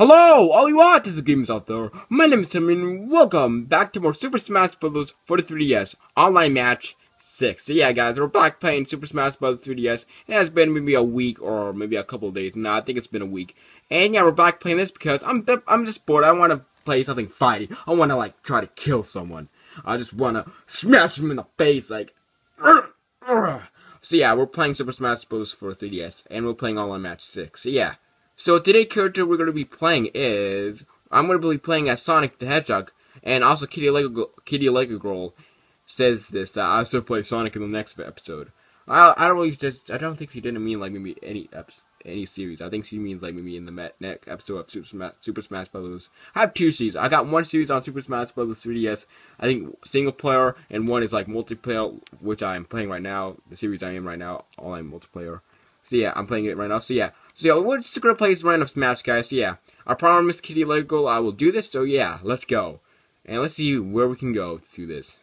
Hello, all you artists gamers out there. My name is Tim and welcome back to more Super Smash Bros. for the 3DS online match 6. So yeah, guys, we're back playing Super Smash Bros. 3DS. It has been maybe a week or maybe a couple days. No, I think it's been a week. And yeah, we're back playing this because I'm I'm just bored. I want to play something fighting. I want to like try to kill someone. I just want to smash them in the face like. So yeah, we're playing Super Smash Bros. for 3DS, and we're playing online match 6. So yeah. So today's character we're going to be playing is I'm going to be playing as Sonic the Hedgehog, and also Kitty Lego Kitty Lego Girl says this that I also play Sonic in the next episode. I I don't really just I don't think she didn't mean like maybe any any series. I think she means like maybe in the next episode of Super Smash, Super Smash Bros. I have two series. I got one series on Super Smash Bros. 3DS. I think single player, and one is like multiplayer, which I am playing right now. The series I am right now, online multiplayer. So yeah, I'm playing it right now. So yeah, so yeah, we're just gonna play this random Smash, guys. So yeah, I promise, Kitty Lego, I will do this. So yeah, let's go, and let's see where we can go through this.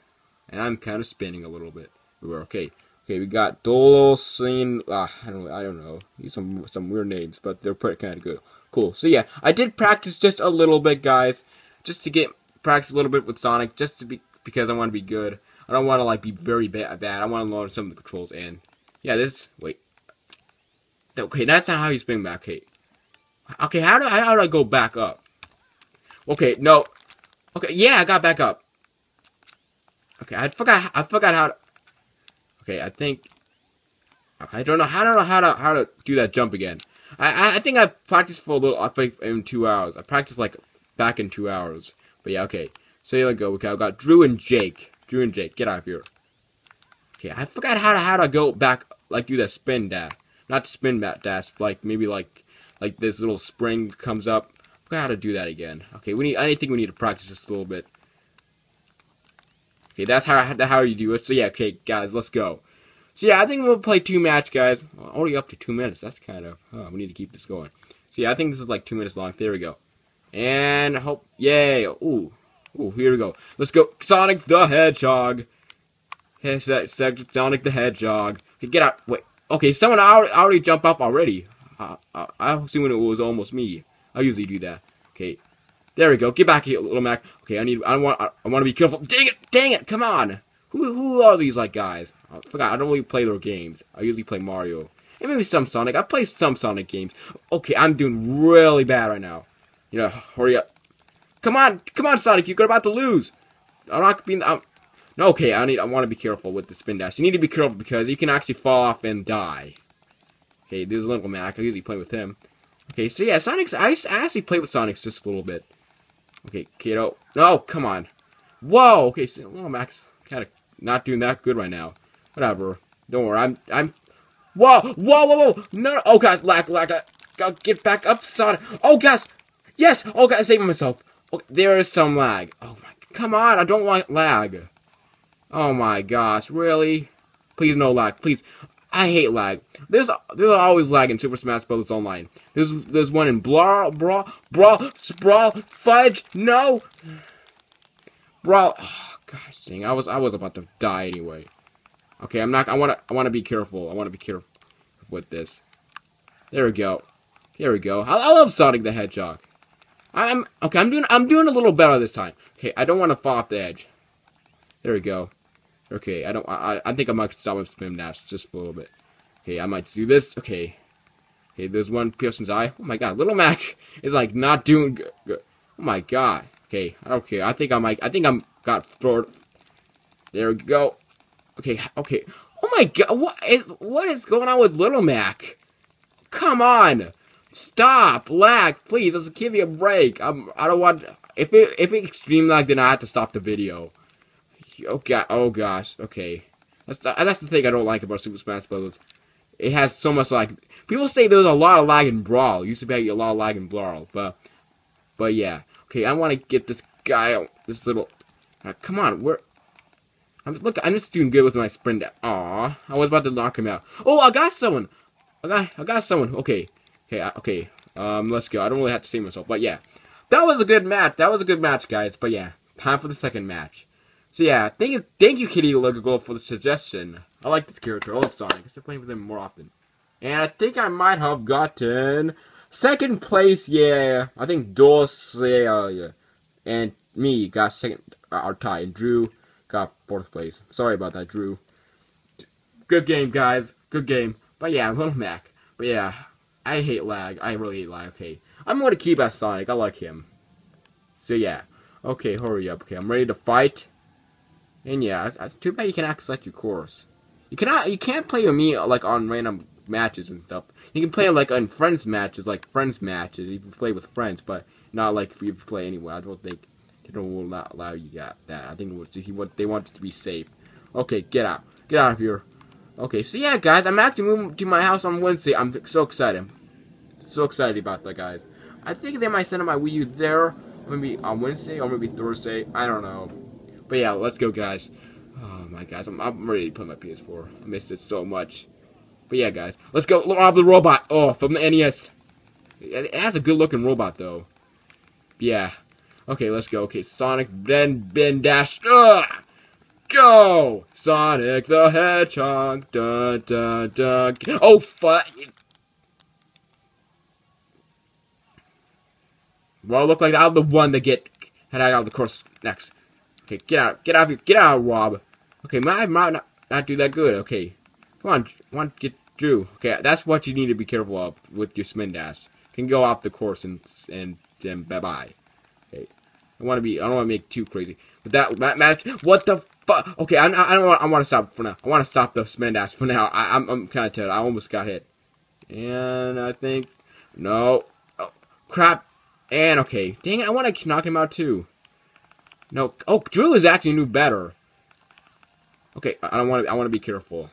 And I'm kind of spinning a little bit. We're okay. Okay, we got Dolosin. Ah, I don't, I don't know. These some some weird names, but they're pretty kind of good. Cool. So yeah, I did practice just a little bit, guys, just to get practice a little bit with Sonic, just to be because I want to be good. I don't want to like be very. Bad. I want to learn some of the controls and yeah, this. Wait. Okay, that's not how you spin back. Okay. Okay, how do, I, how do I go back up? Okay, no. Okay, yeah, I got back up. Okay, I forgot. I forgot how. To, okay, I think. I don't know. I don't know how to how to do that jump again. I I think I practiced for a little. I think in two hours. I practiced like back in two hours. But yeah, okay. So here we go. Okay, I got Drew and Jake. Drew and Jake, get out of here. Okay, I forgot how to how to go back like do that spin dash not spin bat dash, like maybe like like this little spring comes up. I to do that again. Okay, we need. I think we need to practice this a little bit. Okay, that's how how you do it. So yeah, okay, guys, let's go. So yeah, I think we'll play two match, guys. Well, already up to two minutes. That's kind of. Huh, we need to keep this going. So yeah, I think this is like two minutes long. There we go. And hope, yay! Ooh, ooh, here we go. Let's go, Sonic the Hedgehog. Sonic the Hedgehog. Okay, get out. Wait, Okay, someone already, already jumped up already. Uh, I assuming it was almost me. I usually do that. Okay, there we go. Get back here, little Mac. Okay, I need. I want. I, I want to be careful. Dang it! Dang it! Come on. Who who are these like guys? I forgot. I don't really play their games. I usually play Mario and maybe some Sonic. I play some Sonic games. Okay, I'm doing really bad right now. You know, hurry up. Come on, come on, Sonic. You're about to lose. I'm not being. I'm, Okay, I need. I want to be careful with the spin dash. You need to be careful because you can actually fall off and die. Okay, there's a little Mac. I usually play with him. Okay, so yeah, Sonic's. I, I actually play with Sonic's just a little bit. Okay, Kato. No, come on. Whoa. Okay, so little Mac's kind of not doing that good right now. Whatever. Don't worry. I'm. I'm. Whoa! Whoa! Whoa! Whoa! No! Oh gosh, lag, lag. Go get back up, Sonic. Oh gosh. Yes. Oh gosh, saving myself. Okay, there is some lag. Oh my. Come on! I don't want lag. Oh my gosh, really? Please no lag, please. I hate lag. There's there's always lag in Super Smash Bros. Online. There's there's one in Brawl, Brawl, Brawl, Sprawl, Fudge. No, Brawl. Oh, gosh dang, I was I was about to die anyway. Okay, I'm not. I want to I want to be careful. I want to be careful with this. There we go. Here we go. I, I love Sonic the Hedgehog. I'm okay. I'm doing I'm doing a little better this time. Okay, I don't want to fall off the edge. There we go. Okay, I don't. I I think I might stop with spin dash just for a little bit. Okay, I might do this. Okay. Okay, there's one person's eye. Oh my god, Little Mac is like not doing good. Oh my god. Okay, okay. I think I might. I think I'm got thrown. There we go. Okay, okay. Oh my god, what is what is going on with Little Mac? Come on, stop lag, please. Let's give me a break. I'm. I don't want. If it if it extreme lag, then I have to stop the video. Oh god. Oh gosh. Okay. That's the, that's the thing I don't like about Super Smash Bros. It has so much like people say there's a lot of lag in Brawl. It used to be a lot of lag in Brawl, but but yeah. Okay, I want to get this guy. This little. Uh, come on, where? I'm look. I'm just doing good with my sprint. Aw, I was about to knock him out. Oh, I got someone. I got. I got someone. Okay. Okay. Uh, okay. Um, let's go. I don't really have to save myself, but yeah, that was a good match. That was a good match, guys. But yeah, time for the second match. So yeah, thank you, thank you, Kitty Logo for the suggestion. I like this character. I love Sonic. I should play with him more often. And I think I might have gotten second place, yeah, I think Dorsey and me got second, uh, our tie, and Drew got fourth place. Sorry about that, Drew. Good game, guys. Good game. But yeah, Little Mac. But yeah, I hate lag. I really hate lag. Okay, I'm gonna keep at Sonic. I like him. So yeah. Okay, hurry up. Okay, I'm ready to fight. And yeah, it's too bad you cannot select your course. You cannot. You can't play with me like on random matches and stuff. You can play like on friends matches, like friends matches. You can play with friends, but not like if you play anywhere. I don't think they will not allow you that. I think he they want it to be safe. Okay, get out. Get out of here. Okay, so yeah, guys, I'm actually moving to my house on Wednesday. I'm so excited. So excited about that, guys. I think they might send my Wii U there, maybe on Wednesday or maybe Thursday. I don't know. But yeah, let's go, guys. Oh my guys, I'm, I'm ready to play my PS4. I missed it so much. But yeah, guys, let's go rob the robot. Oh, from the NES. It has a good looking robot though. Yeah. Okay, let's go. Okay, Sonic, Ben, Ben Dash. Ugh! Go! Sonic the Hedgehog. Dun, dun, dun. Oh, fuck. Well, look like I'm the one that get head out of the course next. Okay, get out, get out, get out, Rob. Okay, my might not, not do that good. Okay, come on, to get Drew. Okay, that's what you need to be careful of with your spin dash. Can go off the course and and then bye bye. Okay, I want to be. I don't want to make too crazy. But that that match. What the fuck? Okay, I, I don't want. I want to stop for now. I want to stop the spin dash for now. I, I'm I'm kind of tired. I almost got hit, and I think no. Oh, crap. And okay, dang I want to knock him out too. No, oh, Drew is actually knew better. Okay, I don't want to. I want to be careful.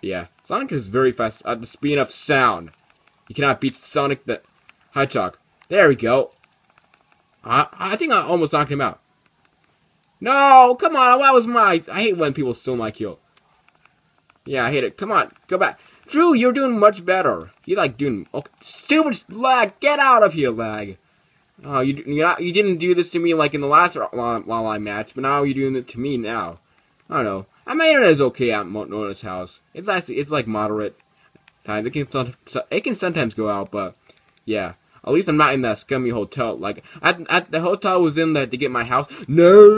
Yeah, Sonic is very fast at the speed of sound. You cannot beat Sonic the Hedgehog. There we go. I I think I almost knocked him out. No, come on, that was my. I hate when people steal my kill. Yeah, I hate it. Come on, go back. Drew, you're doing much better. You like doing okay. stupid lag. Get out of here, lag. Oh, you you not, you didn't do this to me like in the last while I match, but now you're doing it to me now. I don't know. I my internet is okay at Nona's house. It's actually it's like moderate time. It can it can sometimes go out, but yeah. At least I'm not in that scummy hotel. Like at at the hotel I was in there to get my house. No,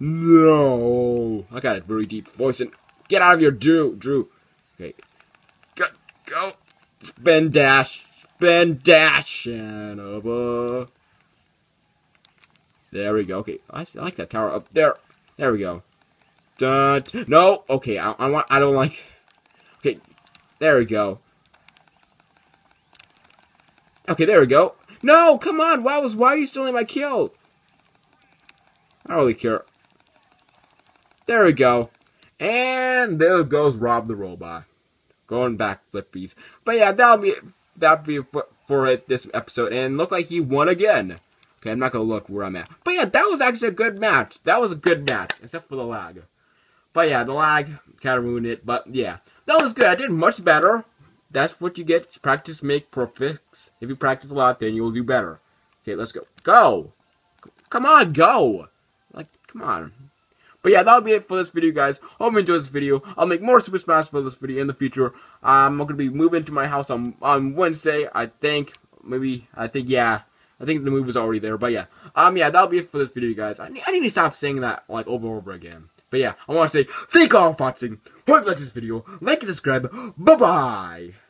no. I got a very deep voice and get out of here, Drew. Drew. Okay, go go. Spin dash. Spin dash and over. There we go. Okay, I, like that tower up there. There we go. Dun, no, okay, I, I want. I don't like. Okay, there we go. Okay, there we go. No, come on. Why was why are you stealing my kill? I don't really care. There we go. And there goes Rob the Robot. Going back flippies. But yeah, that'll be that'll be for, for it this episode. And look like he won again. Okay, I'm not gonna look where I'm at. But yeah, that was actually a good match. That was a good match, except for the lag. But yeah, the lag kind of ruined it. But yeah, that was good. I did much better. That's what you get. Practice make perfect. If you practice a lot, then you will do better. Okay, let's go. Go! Come on, go! Like, come on. But yeah, that'll be it for this video, guys. Hope you enjoyed this video. I'll make more Super Smash Bros. video in the future. I'm going to be moving to my house on, on Wednesday, I think. Maybe, I think, yeah. I think the move was already there, but yeah. Um, yeah, that'll be it for this video, guys. I need, I need to stop saying that, like, over and over again. But yeah, I want to say, thank you all for watching. Hope you like this video. Like and subscribe. Bye-bye.